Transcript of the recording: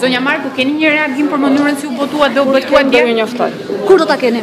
Zonja Marku, keni një reagim për mënyrën si u botua dhe u botua dje? Kur do ta keni?